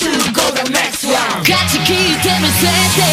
to go the next round. 勝ち切ってみせて